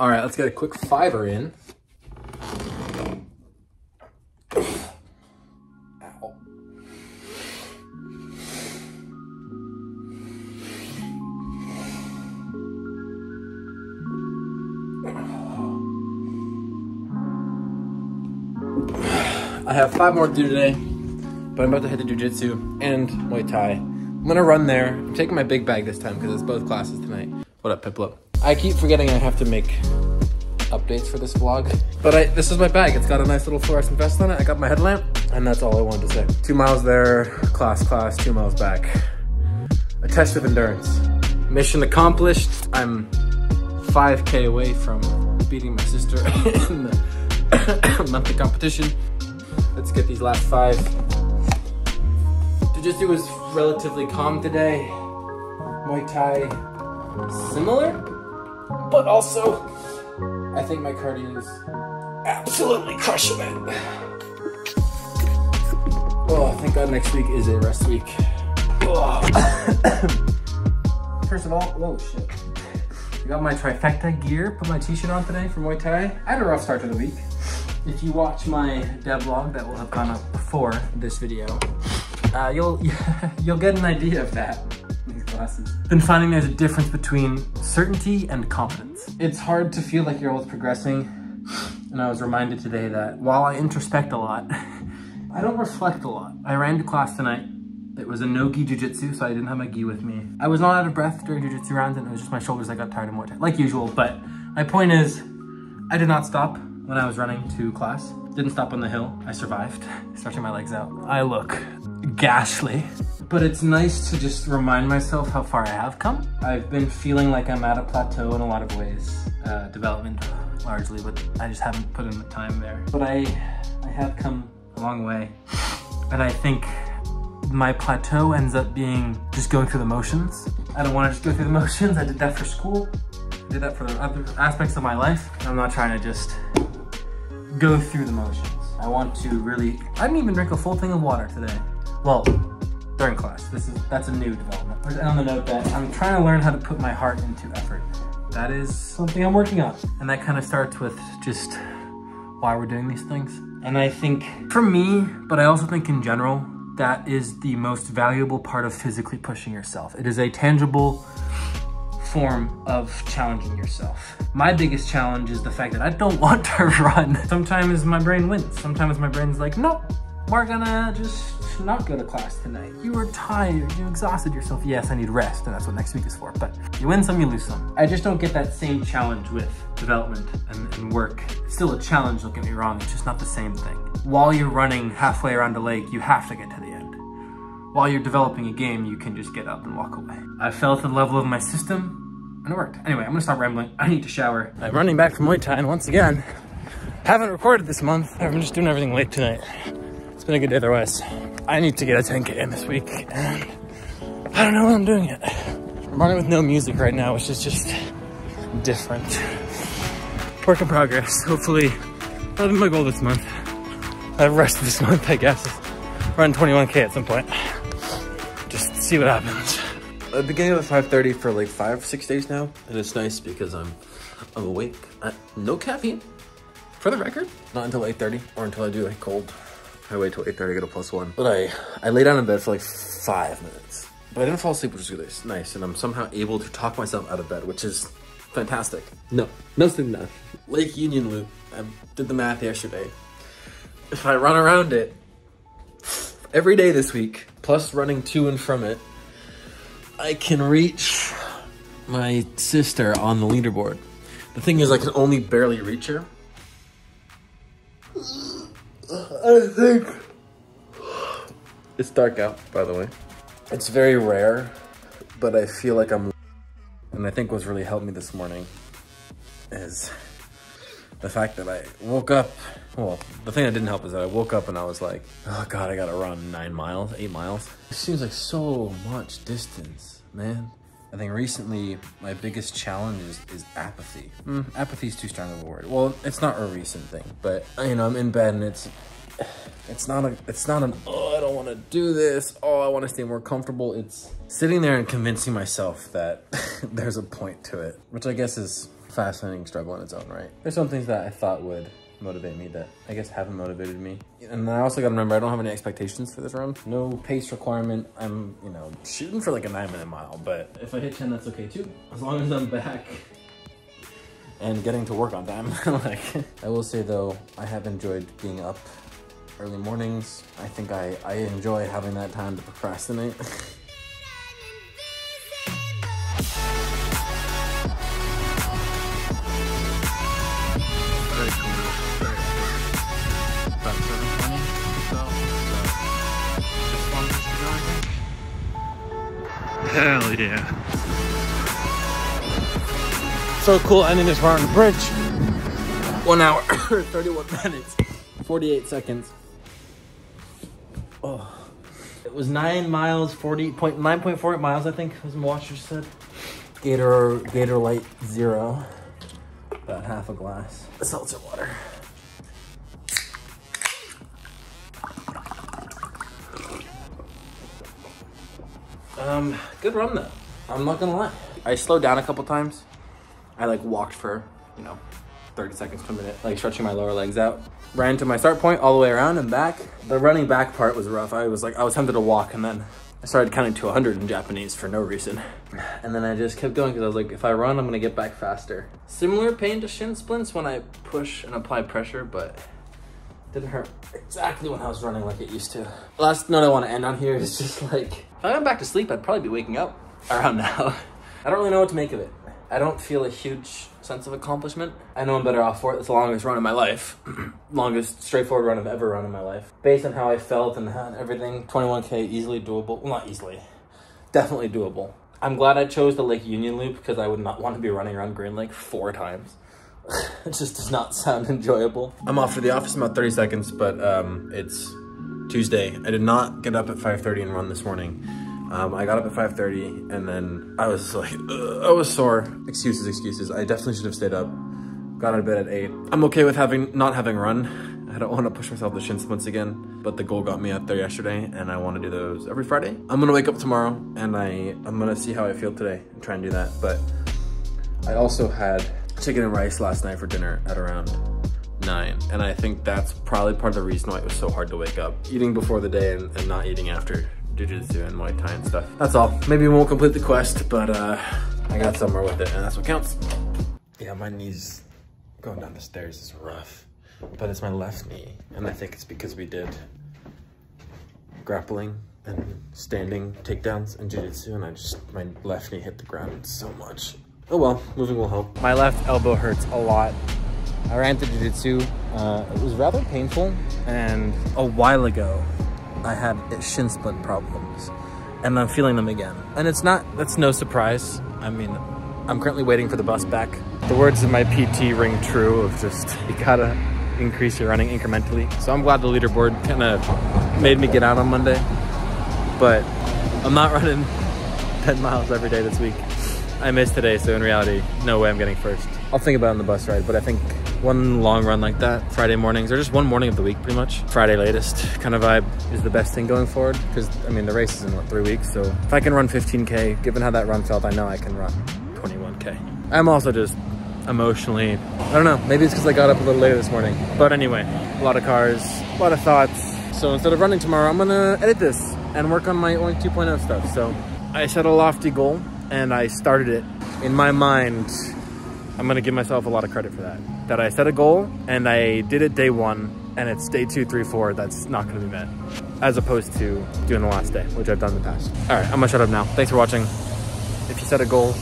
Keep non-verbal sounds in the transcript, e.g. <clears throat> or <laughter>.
All right, let's get a quick fiver in. I have five more to do today, but I'm about to head to jujitsu and Muay Thai. I'm gonna run there. I'm taking my big bag this time because it's both classes tonight. What up, Piplup? I keep forgetting I have to make updates for this vlog, but I this is my bag. It's got a nice little fluorescent vest on it. I got my headlamp, and that's all I wanted to say. Two miles there, class, class, two miles back. A test of endurance. Mission accomplished. I'm 5k away from beating my sister <coughs> in the <coughs> monthly competition. Let's get these last five. Jiu-Jitsu was relatively calm today. Muay Thai, similar, but also, I think my cardio is absolutely crushing it. Oh, thank God next week is a rest week. Oh. <coughs> First of all, whoa, shit. I got my trifecta gear, put my t-shirt on today for Muay Thai. I had a rough start to the week. If you watch my devlog that will have gone up before this video, uh, you'll <laughs> you'll get an idea of that. These glasses. Been finding there's a difference between certainty and confidence. It's hard to feel like you're always progressing, and I was reminded today that while I introspect a lot, <laughs> I don't reflect a lot. I ran to class tonight. It was a no-gi jiu-jitsu, so I didn't have my gi with me. I was not out of breath during jiu-jitsu rounds, and it was just my shoulders that got tired and more tired, like usual. But my point is, I did not stop when I was running to class. Didn't stop on the hill. I survived, <laughs> stretching my legs out. I look ghastly, but it's nice to just remind myself how far I have come. I've been feeling like I'm at a plateau in a lot of ways, uh, development largely, but I just haven't put in the time there. But I, I have come a long way, and I think my plateau ends up being just going through the motions. I don't want to just go through the <laughs> motions. I did that for school. I did that for other aspects of my life. I'm not trying to just go through the motions. I want to really, I didn't even drink a full thing of water today. Well, during class. This is That's a new development. And on the note that I'm trying to learn how to put my heart into effort. That is something I'm working on. And that kind of starts with just why we're doing these things. And I think for me, but I also think in general, that is the most valuable part of physically pushing yourself. It is a tangible form of challenging yourself. My biggest challenge is the fact that I don't <laughs> want to run. Sometimes my brain wins. Sometimes my brain's like, nope, we're gonna just not go to class tonight. You were tired, you exhausted yourself. Yes, I need rest, and that's what next week is for, but you win some, you lose some. I just don't get that same challenge with development and, and work. It's still a challenge, don't get me wrong, it's just not the same thing. While you're running halfway around a lake, you have to get to the end. While you're developing a game, you can just get up and walk away. I fell felt the level of my system, and it worked. Anyway, I'm gonna stop rambling. I need to shower. I'm running back from Muay Thai, and once again, haven't recorded this month. I'm just doing everything late tonight. Been a good day otherwise. I need to get a 10K in this week, and I don't know what I'm doing yet. I'm running with no music right now, which is just different. Work in progress. Hopefully, that'll be my goal this month. Have rest this month, I guess. Run 21K at some point. Just see what happens. I've been getting up at 5.30 for like five, six days now. And it's nice because I'm, I'm awake. I, no caffeine, for the record. Not until 8.30 or until I do like cold. I wait till 8.30, to get a plus one. But I, I lay down in bed for like five minutes. But I didn't fall asleep, which is nice. And I'm somehow able to talk myself out of bed, which is fantastic. No, no sleep enough. Lake Union Loop. I did the math yesterday. If I run around it every day this week, plus running to and from it, I can reach my sister on the leaderboard. The thing is, I can only barely reach her. I think it's dark out, by the way. It's very rare, but I feel like I'm. And I think what's really helped me this morning is the fact that I woke up. Well, the thing that didn't help is that I woke up and I was like, oh God, I gotta run nine miles, eight miles. It seems like so much distance, man. I think recently my biggest challenge is, is apathy. Mm, apathy is too strong of a word. Well, it's not a recent thing, but you know, I'm in bed and it's it's not a it's not an oh I don't want to do this. Oh, I want to stay more comfortable. It's sitting there and convincing myself that <laughs> there's a point to it, which I guess is fascinating struggle in its own right. There's some things that I thought would motivate me that I guess haven't motivated me. And I also gotta remember, I don't have any expectations for this run. No pace requirement. I'm, you know, shooting for like a nine minute mile, but if I hit 10, that's okay too. As long as I'm back and getting to work on time. <laughs> like, I will say though, I have enjoyed being up early mornings. I think I, I enjoy having that time to procrastinate. <laughs> Hell yeah. So cool ending this run on the bridge. One hour, <coughs> 31 minutes, 48 seconds. Oh. It was nine miles, 40 point, 9.48 miles, I think, as my watcher said. Gator, Gatorlyte Zero. About half a glass. Seltzer water. Um, good run though. I'm not gonna lie. I slowed down a couple times. I like walked for, you know, 30 seconds to a minute, like stretching my lower legs out. Ran to my start point all the way around and back. The running back part was rough. I was like, I was tempted to walk and then I started counting to 100 in Japanese for no reason. <sighs> And then I just kept going because I was like, if I run, I'm gonna get back faster. Similar pain to shin splints when I push and apply pressure, but didn't hurt exactly when I was running like it used to. Last note I want to end on here is just like, if I went back to sleep, I'd probably be waking up around now. <laughs> I don't really know what to make of it. I don't feel a huge sense of accomplishment. I know I'm better off for it. It's the longest run of my life. <clears throat> longest straightforward run I've ever run in my life. Based on how I felt and how everything, 21K easily doable. Well, not easily. Definitely doable. I'm glad I chose the Lake Union loop because I would not want to be running around Green Lake four times. <laughs> it just does not sound enjoyable. I'm off to the office in about 30 seconds, but um, it's Tuesday. I did not get up at 5.30 and run this morning. Um, I got up at 5.30 and then I was <laughs> like, I was sore. Excuses, excuses. I definitely should have stayed up. Got out of bed at 8. I'm okay with having not having run. I don't want to push myself to shin splints again, but the goal got me out there yesterday and I want to do those every Friday. I'm gonna wake up tomorrow and I, I'm gonna see how I feel today and try and do that. But I also had chicken and rice last night for dinner at around nine. And I think that's probably part of the reason why it was so hard to wake up. Eating before the day and, and not eating after jujitsu and Muay Thai and stuff. That's all. Maybe we won't complete the quest, but uh, I got somewhere with it and that's what counts. Yeah, my knees going down the stairs is rough, but it's my left knee. And I think it's because we did grappling and standing takedowns and jiu-jitsu and I just, my left knee hit the ground so much. Oh well, moving will help. My left elbow hurts a lot. I ran to jiu-jitsu. Uh, it was rather painful and a while ago I had shin splint problems and I'm feeling them again. And it's not, that's no surprise. I mean, I'm currently waiting for the bus back. The words of my PT ring true of just, <laughs> you gotta increase your running incrementally. So I'm glad the leaderboard kind of made me get out on Monday, but I'm not <laughs> running 10 miles every day this week. I missed today, so in reality, no way I'm getting first. I'll think about it on the bus ride, but I think one long run like that, Friday mornings, or just one morning of the week pretty much, Friday latest kind of vibe is the best thing going forward. Because, I mean, the race is in, what, three weeks? So if I can run 15K, given how that run felt, I know I can run 21K. I'm also just emotionally, I don't know, maybe it's because I got up a little later this morning. But anyway, a lot of cars, a lot of thoughts. So instead of running tomorrow, I'm gonna edit this and work on my Oink 2.0 stuff. So I set a lofty goal and I started it. In my mind, I'm gonna give myself a lot of credit for that. That I set a goal and I did it day one and it's day two, three, four that's not gonna be met. As opposed to doing the last day, which I've done in the past. All right, I'm gonna shut up now. Thanks for watching. If you set a goal,